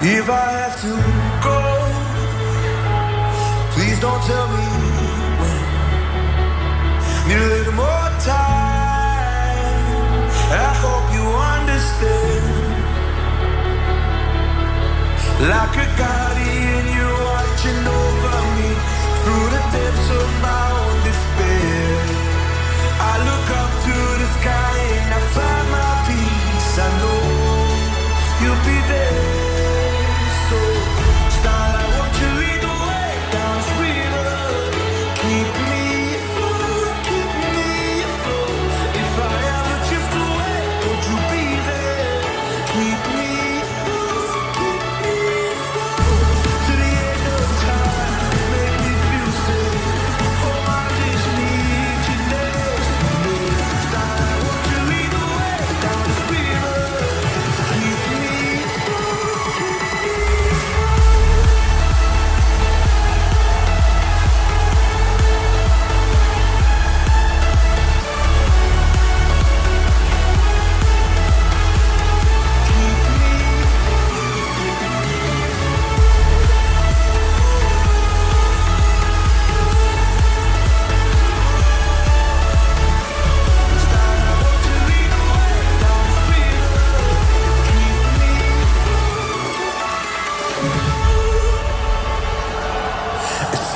If I have to go, please don't tell me when. Need a little more time. I hope you understand. Like a guardian,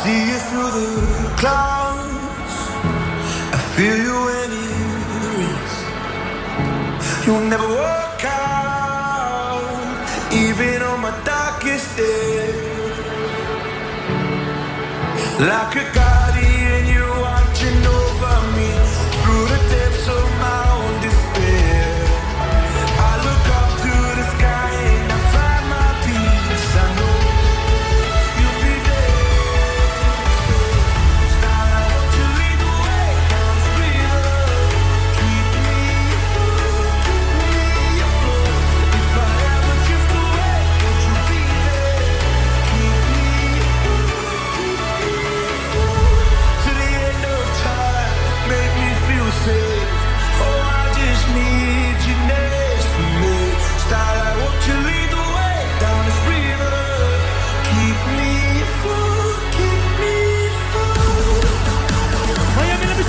See you through the clouds. I feel you when it rains. You'll never walk out, even on my darkest day. Like a guy.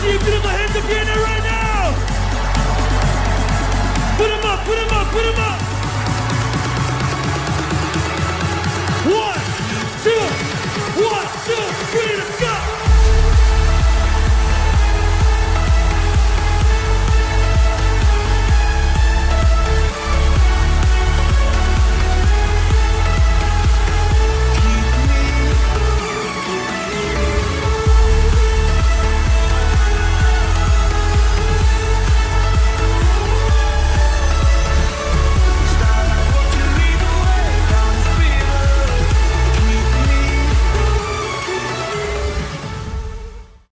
to your beautiful hands of Vienna right now. Put them up, put them up, put them up.